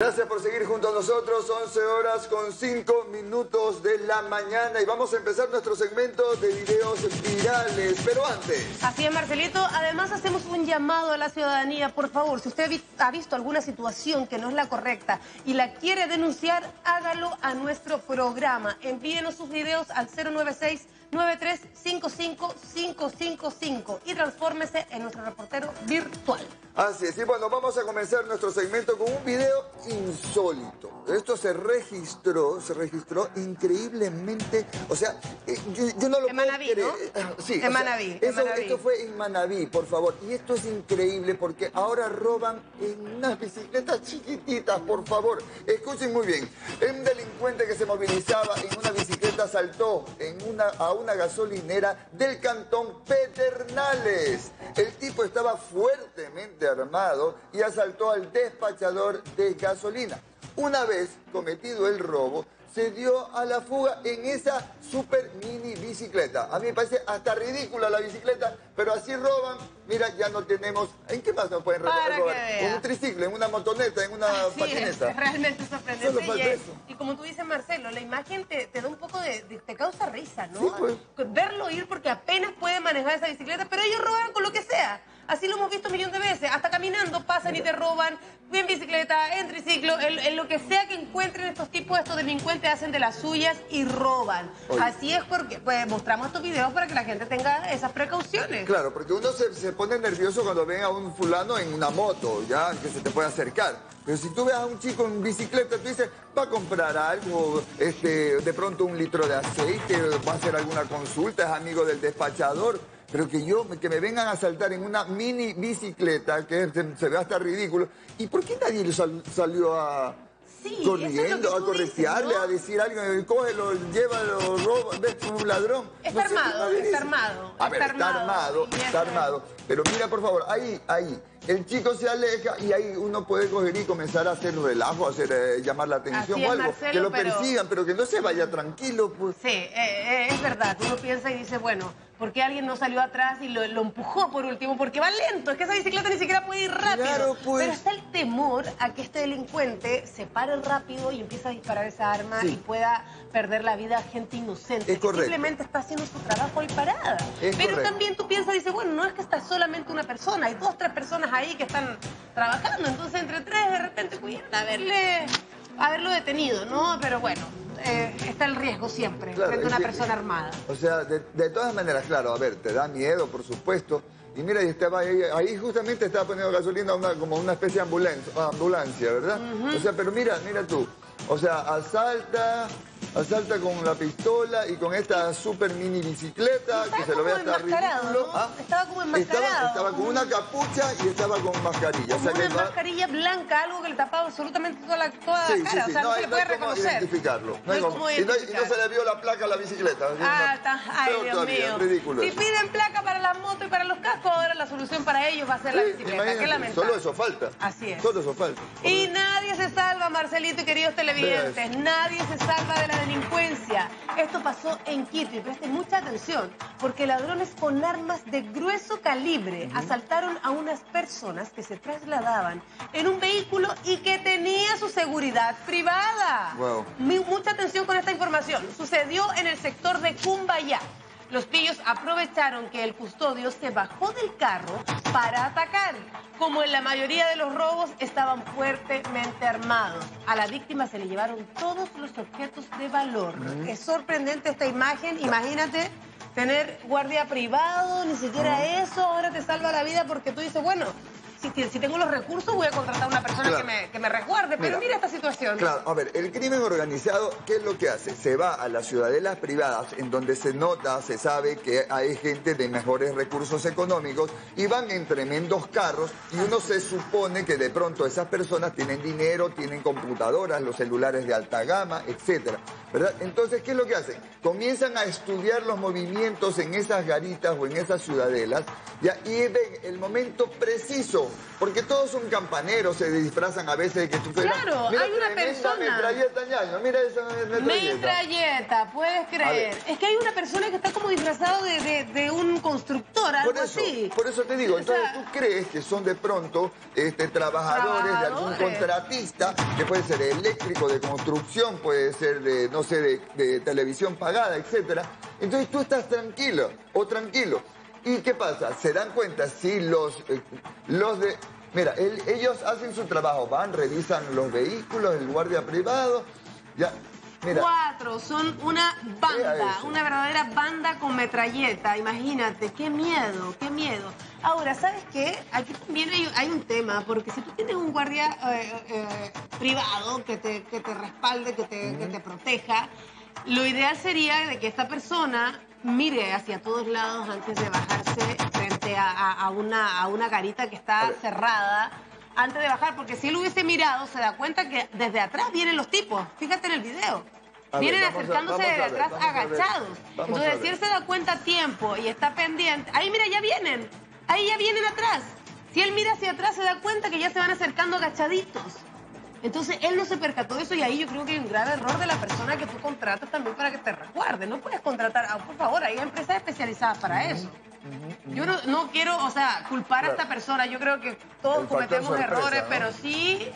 Gracias por seguir junto a nosotros, 11 horas con 5 minutos de la mañana y vamos a empezar nuestro segmento de videos virales, pero antes... Así es, Marcelito. Además hacemos un llamado a la ciudadanía, por favor, si usted ha visto alguna situación que no es la correcta y la quiere denunciar, hágalo a nuestro programa. Envíenos sus videos al 096 9355555 y transfórmese en nuestro reportero virtual. Así es, y bueno, vamos a comenzar nuestro segmento con un video insólito. Esto se registró, se registró increíblemente, o sea, eh, yo, no lo en Manaví, ¿no? Ah, sí, en, Manaví, Esto fue en Manaví, por favor. Y esto es increíble porque ahora roban en unas bicicletas chiquititas, por favor. Escuchen muy bien. Un delincuente que se movilizaba en una bicicleta saltó en una, a una gasolinera del cantón Pedernales. El tipo estaba fuertemente armado y asaltó al despachador de gasolina. Una vez cometido el robo, se dio a la fuga en esa super mini bicicleta. A mí me parece hasta ridícula la bicicleta, pero así roban. Mira, ya no tenemos... ¿En qué más nos pueden robar? En un triciclo, en una motoneta, en una patineta. Es, realmente sorprendente. Y, como tú dices, Marcelo, la imagen te, da un poco de, te causa risa, ¿no? Pues. Verlo ir porque apenas puede manejar esa bicicleta, pero ellos roban con lo que sea. Así lo hemos visto un millón de veces. Hasta caminando pasan y te roban, en bicicleta, en triciclo, en, lo que sea que encuentren estos tipos, estos delincuentes hacen de las suyas y roban. Así es porque pues, mostramos estos videos para que la gente tenga esas precauciones. Claro, porque uno se, pone nervioso cuando ve a un fulano en una moto, ya, que se te puede acercar. Pero si tú ves a un chico en bicicleta, tú dices, va a comprar algo, este, de pronto un litro de aceite, va a hacer alguna consulta, es amigo del despachador pero que yo, que me vengan a saltar en una mini bicicleta, que se, ve hasta ridículo. ¿Y por qué nadie le salió a, corriendo, a corretearle, a decir a alguien, cógelo, llévalo, roba, ves un ladrón. Está armado, está armado. A ver, está armado, está armado. Pero mira, por favor, ahí, ahí. El chico se aleja y ahí uno puede coger y comenzar a hacer relajo, hacer eh, llamar la atención o algo. que lo persigan, pero que no se vaya tranquilo. Pues. Sí, eh, eh, es verdad. Uno piensa y dice, bueno, ¿por qué alguien no salió atrás y lo, empujó por último? Porque va lento, es que esa bicicleta ni siquiera puede ir rápido. Claro, pues. Pero está el temor a que este delincuente se pare rápido y empiece a disparar esa arma y pueda perder la vida a gente inocente. Es que simplemente está haciendo su trabajo ahí parada. pero también tú piensas, dice, bueno, no es que está solamente una persona, hay dos, tres personas ahí que están trabajando, entonces entre tres de repente pudieran haberle, haberlo detenido, ¿no? Pero bueno, eh, está el riesgo siempre frente a una persona armada. O sea, de, todas maneras, claro, a ver, te da miedo, por supuesto. Y mira, y estaba ahí, ahí justamente estaba poniendo gasolina una, como una especie de ambulancia, ambulancia ¿verdad? O sea, pero mira, mira tú. O sea, asalta, asalta con la pistola y con esta super mini bicicleta que se lo ve hasta ridículo. ¿Ah? Estaba como enmascarado. Estaba, con una capucha y estaba con mascarilla. o sea, una mascarilla blanca, algo que le tapaba absolutamente toda la, toda la cara. o sea, no, se le puede reconocer. identificarlo. No, hay como, y, no, se le vio la placa a la bicicleta. Ah, está. Ay, Dios mío. Ridículo si piden placa para las motos y para los cascos, ahora la solución para ellos va a ser la bicicleta. Qué lamentable. Solo eso falta. Así es. Solo eso falta. Y nadie se salva, Marcelito y queridos televidentes. Nadie se salva de la delincuencia. Esto pasó en Quito y presten mucha atención porque ladrones con armas de grueso calibre asaltaron a unas personas que se trasladaban en un vehículo y que tenía su seguridad privada. Mucha atención con esta información. Sucedió en el sector de Cumbayá. Los pillos aprovecharon que el custodio se bajó del carro para atacar. Como en la mayoría de los robos, estaban fuertemente armados. A la víctima se le llevaron todos los objetos de valor. Es sorprendente esta imagen. Imagínate tener guardia privado, ni siquiera eso. Ahora te salva la vida porque tú dices, bueno, si, tengo los recursos voy a contratar a una persona que, me, que, me, resguarde. Pero mira, esta situación. Claro, a ver, el crimen organizado, ¿qué es lo que hace? Se va a las ciudadelas privadas en donde se nota, se sabe que hay gente de mejores recursos económicos y van en tremendos carros y uno se supone que de pronto esas personas tienen dinero, tienen computadoras, los celulares de alta gama, etcétera. ¿verdad? Entonces, ¿qué es lo que hacen? Comienzan a estudiar los movimientos en esas garitas o en esas ciudadelas ¿ya? y ven el momento preciso porque todos son campaneros, se disfrazan a veces de que Claro, mira hay una persona. metralleta, ñaño, mira esa metralleta. Metralleta, puedes creer. Es que hay una persona que está como disfrazado de, de- de un constructor, algo Por eso, así. por eso te digo, O sea, entonces tú crees que son de pronto este, trabajadores, de algún contratista, que puede ser eléctrico, de construcción, puede ser de, no sé, de, de televisión pagada, etcétera. Entonces tú estás tranquilo o tranquilo. ¿Y qué pasa? Se dan cuenta si los, eh, los de... Mira, el- ellos hacen su trabajo, van, revisan los vehículos, el guardia privado, ya... Mira, Cuatro, son una banda, una verdadera banda con metralleta, imagínate, qué miedo, qué miedo. Ahora, ¿sabes qué? Aquí también hay, hay un tema, porque si tú tienes un guardia eh, eh, privado que te, que te respalde, que te, que te proteja, lo ideal sería de que esta persona mire hacia todos lados antes de bajarse frente a, a- a una, a una garita que está cerrada antes de bajar, porque si él hubiese mirado, se da cuenta que desde atrás vienen los tipos. Fíjate en el video. A Vienen acercándose a de atrás ver, agachados. Entonces, si él se da cuenta a tiempo y está pendiente, ahí mira, ya vienen. Ahí ya vienen atrás. Si él mira hacia atrás, se da cuenta que ya se van acercando agachaditos. Entonces, él no se percató de eso y ahí yo creo que hay un grave error de la persona que tú contratas también para que te resguarde. No puedes contratar, ah, por favor, hay empresas especializadas para eso. Yo no, no quiero, o sea, culpar a esta persona. Yo creo que todos cometemos errores, ¿no? pero sí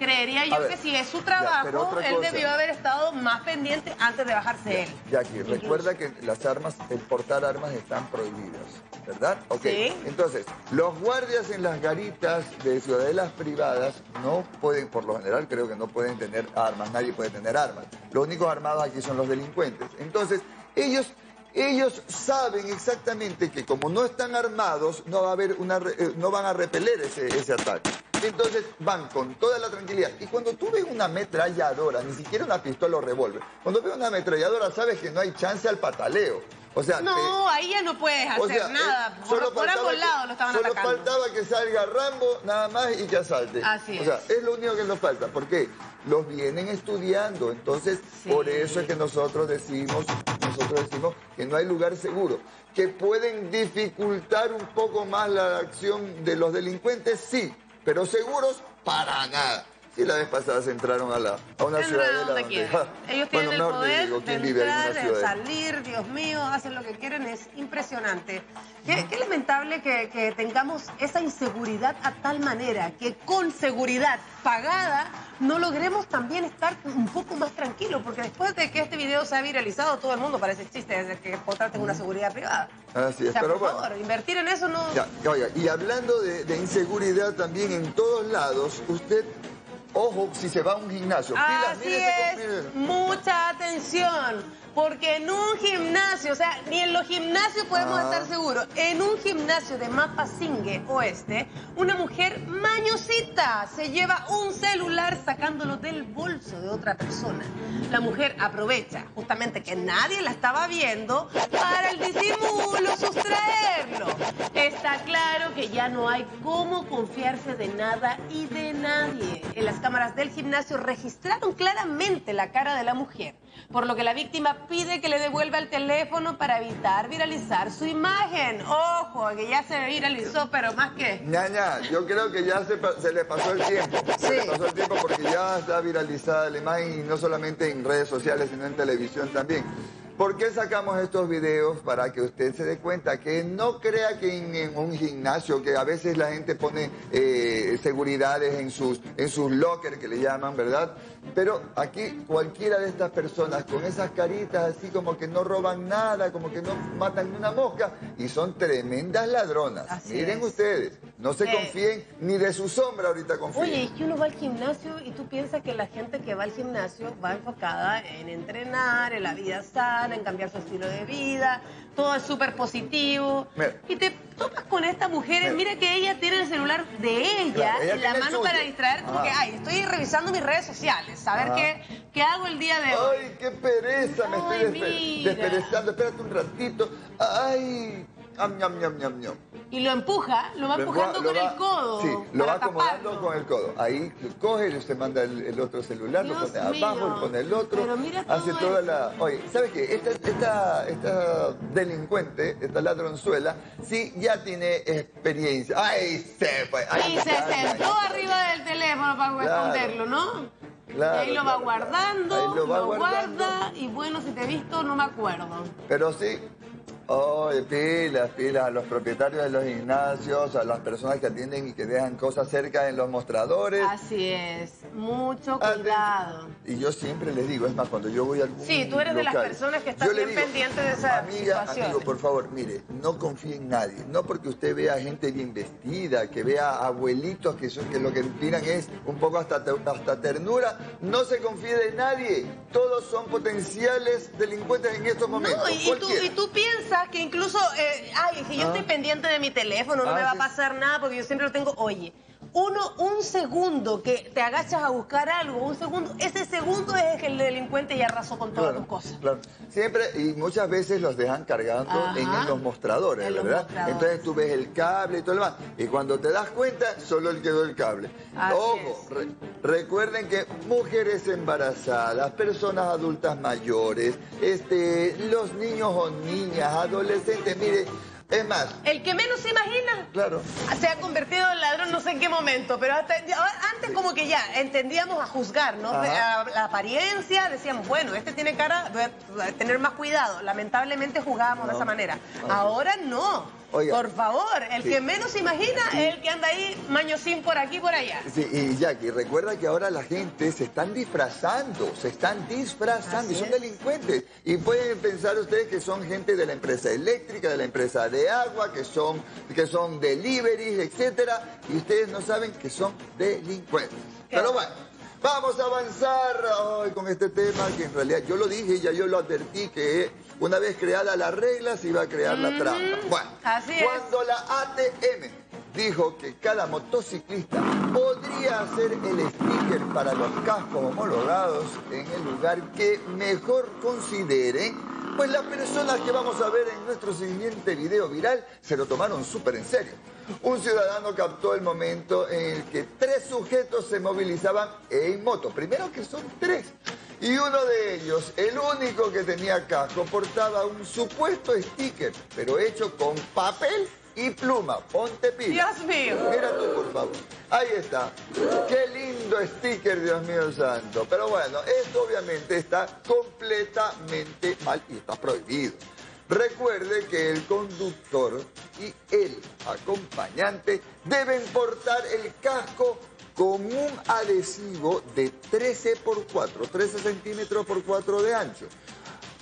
creería yo ver, que si es su trabajo, él cosa. debió haber estado más pendiente antes de bajarse él. Jackie, recuerda que las armas, el portar armas están prohibidas, ¿verdad? Ok. Sí. Entonces, los guardias en las garitas de ciudadelas privadas no pueden, por lo general, creo que no pueden tener armas, nadie puede tener armas. Los únicos armados aquí son los delincuentes. Entonces, ellos. Ellos saben exactamente que como no están armados, no va a haber una, eh, no van a repeler ese, ese ataque. Entonces van con toda la tranquilidad. Y cuando tú ves una ametralladora, ni siquiera una pistola o revólver, cuando ves una ametralladora sabes que no hay chance al pataleo. O sea, No, ahí ya no puedes o hacer sea, nada. eh, Por, solo por ambos que- lados lo estaban Solo atacando. faltaba que salga Rambo nada más y que asalte. Así O sea, es. es lo único que nos falta. porque Los vienen estudiando. Entonces, Sí. por eso es que nosotros decimos, nosotros decimos que no hay lugar seguro. Que pueden dificultar un poco más la acción de los delincuentes, sí, pero seguros para nada. Sí, la vez pasada se entraron a, la, a una ciudadela donde donde- ja, Ellos bueno, tienen el poder digo de entrar, de salir, Dios mío, hacen lo que quieren, es impresionante. Qué, qué lamentable que, que tengamos esa inseguridad a tal manera que con seguridad pagada no logremos también estar un poco más tranquilos, porque después de que este video se ha viralizado, todo el mundo parece chiste desde que contraten una seguridad privada. Así es, o sea, pero por bueno. favor, invertir en eso no... Ya, oiga, y hablando de, de inseguridad también en todos lados, usted, ojo, si se va a un gimnasio, pilas, Así es, mucha atención, porque en un gimnasio, o sea, ni en los gimnasios podemos Ah. estar seguros, en un gimnasio de Mapasingue Oeste, una mujer mañosita se lleva un celular sacándolo del bolso de otra persona. La mujer aprovecha justamente que nadie la estaba viendo para el disimulo sustraerlo. Está claro que ya no hay cómo confiarse de nada y de nadie. En las cámaras del gimnasio registraron claramente la cara de la mujer, por lo que la víctima pide que le devuelva el teléfono para evitar viralizar su imagen. Ojo, que ya se viralizó, pero más que... Ñaña, yo creo que ya se, le pasó el tiempo. Se Sí. le pasó el tiempo porque ya está viralizada la imagen y no solamente en redes sociales, sino en televisión también. ¿Por qué sacamos estos videos? Para que usted se dé cuenta que no crea que en, en un gimnasio, que a veces la gente pone eh, seguridades en sus, en sus lockers, que le llaman, ¿verdad? Pero aquí cualquiera de estas personas con esas caritas así como que no roban nada, como que no matan ni una mosca y son tremendas ladronas. Así Miren es. ustedes, no se Eh. confíen ni de su sombra ahorita confíen. Oye, es que uno va al gimnasio y tú piensas que la gente que va al gimnasio va enfocada en entrenar, en la vida sana, en cambiar su estilo de vida, todo es súper positivo. Mira. Y te topas con esta mujer, Mira. mira que ella tiene el celular de ella, Claro, ella en la mano para distraer, como Ajá. que, ay, estoy revisando mis redes sociales, saber Ajá. qué, qué hago el día de hoy. Ay, qué pereza, me Ay, estoy desperezando. Espérate un ratito. Ay, am, ñam, ñam, ñam, ñam. Y lo empuja, lo va Lo empujando empuja- con el codo. Sí, lo va acomodando con el codo. Ahí coge y usted manda el, el otro celular, lo pone abajo, mío. lo pone el otro. Pero mira hace toda eso. la. Oye, ¿sabe qué? Esta, esta, esta delincuente, esta ladronzuela, sí ya tiene experiencia. ¡Ay, se fue! Y se sentó arriba del teléfono para Claro. esconderlo, ¿no? Claro, y ahí lo va guardando. Ahí lo, lo va guardando. guarda, y bueno, si te he visto, no me acuerdo. Pero sí, oye, pilas, pilas a los propietarios de los gimnasios, a las personas que atienden y que dejan cosas cerca en los mostradores. Así es, mucho cuidado. Y yo siempre les digo, es más, cuando yo voy a algún Sí, tú eres de las personas que están bien pendientes de esas Amiga, amigo, por favor, mire, no confíe en nadie. No porque usted vea gente bien vestida, que vea abuelitos que, son, que lo que tiran es un poco hasta, hasta ternura, no se confíe de nadie. Todos son potenciales delincuentes en estos momentos. No, y, tú, y tú piensas que incluso, eh, ay, que yo Ah. estoy pendiente de mi teléfono, no Ah, me va a pasar nada porque yo siempre lo tengo. Oye, uno, un segundo que te agachas a buscar algo, un segundo, ese segundo es el delincuente ya arrasó con todas tus cosas. Claro. Siempre, y muchas veces los dejan cargando Ajá. en, los mostradores, En los ¿verdad? mostradores. Entonces tú ves el cable y todo lo demás. Y cuando te das cuenta, solo le quedó el cable. Así Ojo, re- recuerden que mujeres embarazadas, personas adultas mayores, este, los niños o niñas, adolescentes, mire, es más, El que menos se imagina claro. se ha convertido en ladrón no sé en qué momento, pero hasta- antes como que ya entendíamos a juzgar, ¿no? Ajá. La apariencia, decíamos, bueno, este tiene cara, voy a- voy a tener más cuidado. Lamentablemente jugábamos de esa manera. Ah. Ahora no. Oiga. Por favor, el Sí. que menos se imagina es el que anda ahí mañosín por aquí por allá. Sí, y Jackie, recuerda que ahora la gente se están disfrazando, se están disfrazando y son es. delincuentes. Y pueden pensar ustedes que son gente de la empresa eléctrica, de la empresa de agua, que son, que son deliveries, etcétera, y ustedes no saben que son delincuentes. Qué Pero bueno. bueno. Vamos a avanzar hoy con este tema que en realidad yo lo dije, ya yo lo advertí que una vez creada la regla se iba a crear la trampa. Bueno, así es. cuando la ATM dijo que cada motociclista podría hacer el sticker para los cascos homologados en el lugar que mejor consideren, pues las personas que vamos a ver en nuestro siguiente video viral se lo tomaron súper en serio. Un ciudadano captó el momento en el que tres sujetos se movilizaban en moto. Primero que son tres. Y uno de ellos, el único que tenía casco, portaba un supuesto sticker, pero hecho con papel y pluma. Ponte pila. Dios mío. Mira tú, por favor. Ahí está. Qué lindo sticker, Dios mío santo. Pero bueno, esto obviamente está completamente mal y está prohibido. Recuerde que el conductor y el acompañante deben portar el casco con un adhesivo de 13 por 4, 13 centímetros por 4 de ancho.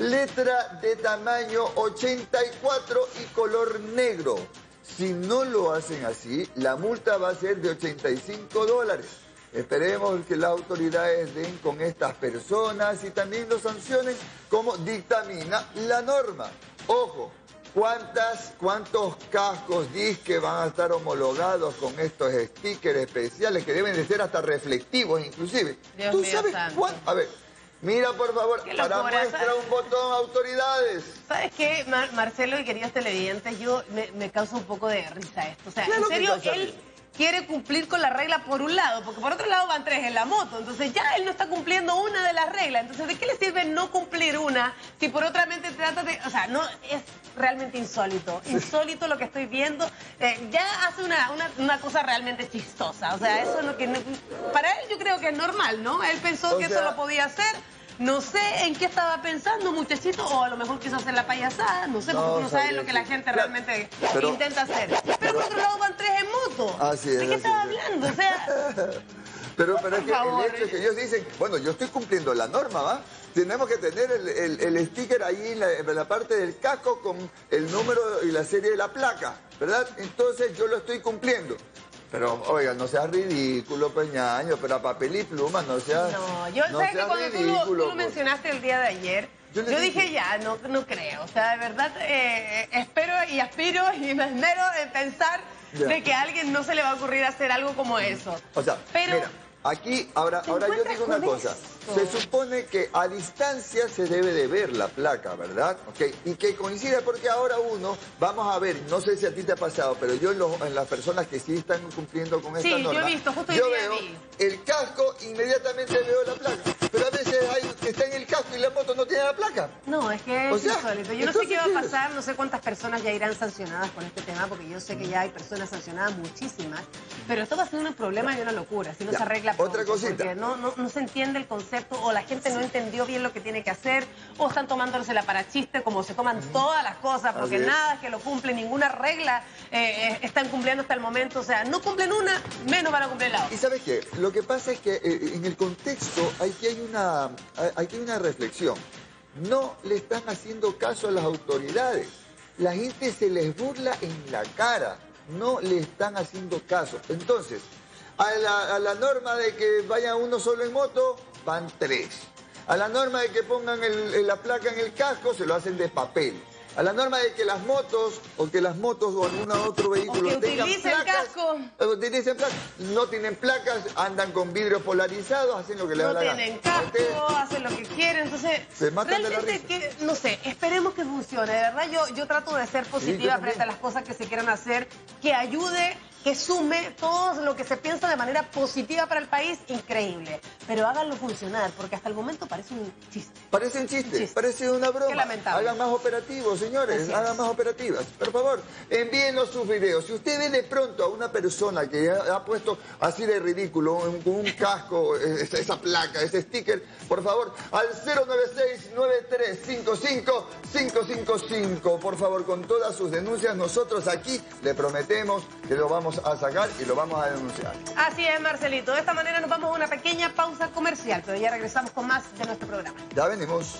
Letra de tamaño 84 y color negro. Si no lo hacen así, la multa va a ser de 85 dólares. Esperemos que las autoridades den con estas personas y también los sancionen como dictamina la norma. Ojo, ¿cuántas, ¿cuántos cascos que van a estar homologados con estos stickers especiales que deben de ser hasta reflectivos inclusive? Dios ¿Tú mío sabes santo. cuán- A ver, mira por favor, para muestra un botón autoridades. ¿Sabes qué, Mar- Marcelo y queridos televidentes? Yo me, me causa un poco de risa esto. O sea, Claro en serio, él. Quiere cumplir con la regla por un lado, porque por otro lado van tres en la moto. Entonces ya él no está cumpliendo una de las reglas. Entonces, ¿de qué le sirve no cumplir una si por otra mente trata de... O sea, no es realmente insólito. Insólito lo que estoy viendo. Eh, ya hace una, una, una cosa realmente chistosa. O sea, eso es lo que... no- para él yo creo que es normal, ¿no? Él pensó O que sea- eso lo podía hacer. No sé en qué estaba pensando, muchachito, o a lo mejor quiso hacer la payasada, no sé, No, porque no sabes lo que la gente realmente pero- intenta hacer. Pero, por otro lado van tres en moto. Así es, ¿De qué estaba es. hablando? O sea, Pero, pero es que favor. el hecho es que ellos dicen, bueno, yo estoy cumpliendo la norma, ¿va? Tenemos que tener el, el- el sticker ahí en la, en la parte del casco con el número y la serie de la placa, ¿verdad? Entonces yo lo estoy cumpliendo. Pero, oiga, no seas ridículo, peñaño, pero a papel y pluma no seas. no, yo, no ¿sabes que cuando tú lo, tú ridículo, lo pues. mencionaste el día de ayer, Yo dije, dije. ya, no, no creo. O sea, de verdad, eh, espero y aspiro y me esmero en pensar de que a alguien no se le va a ocurrir hacer algo como eso. O sea, pero, mira, Aquí, ahora, ahora yo digo una cosa. Se supone que a distancia se debe de ver la placa, ¿verdad? Okay. Y que coincida porque ahora uno, vamos a ver, no sé si a ti te ha pasado, pero yo en, las personas que sí están cumpliendo con esta norma, yo, he visto, justo yo veo el casco, inmediatamente veo la placa. Veces hay que está en el casco y la moto no tiene la placa. No, es que es insólito. Yo no sé qué va a pasar, no sé cuántas personas ya irán sancionadas con este tema, porque yo sé que ya hay personas sancionadas, muchísimas. Pero esto va a ser un problema y una locura, si no se arregla pronto, Otra cosita. Porque no, no, no se entiende el concepto o la gente no entendió bien lo que tiene que hacer, o están tomándosela para chiste, como se toman todas las cosas, porque nada es que lo cumple, ninguna regla eh, eh, están cumpliendo hasta el momento. O sea, no cumplen una, menos van a cumplir la otra. Y sabes qué, lo que pasa es que eh, en el contexto aquí hay una, hay una reflexión. No le están haciendo caso a las autoridades. La gente se les burla en la cara. No le están haciendo caso. Entonces, a la norma de que vaya uno solo en moto, van tres. A la norma de que pongan la placa en el casco, se lo hacen de papel. A la norma de que las motos, o que las motos o algún otro vehículo tengan placas, casco. Utilicen placas, no tienen placas, andan con vidrios polarizados, hacen lo que les da la gana. No tienen casco, hacen lo que quieren, entonces... Se matan realmente que, no sé, esperemos que funcione, de verdad yo, yo trato de ser positiva frente a las cosas que se quieran hacer, que ayude que sume todo lo que se piensa de manera positiva para el país, increíble. Pero háganlo funcionar, porque hasta el momento parece un chiste. Parece un chiste, parece una broma. Qué lamentable. Hagan más operativos, señores, hagan más operativas. Por favor, envíenos sus videos. Si usted ve de pronto a una persona que ha, puesto así de ridículo, con un, casco, esa, esa, placa, ese sticker, por favor, al 096-9355-555. Por favor, con todas sus denuncias, nosotros aquí le prometemos que lo vamos a sacar y lo vamos a denunciar. Así es, Marcelito. De esta manera nos vamos a una pequeña pausa comercial, pero ya regresamos con más de nuestro programa. Ya venimos.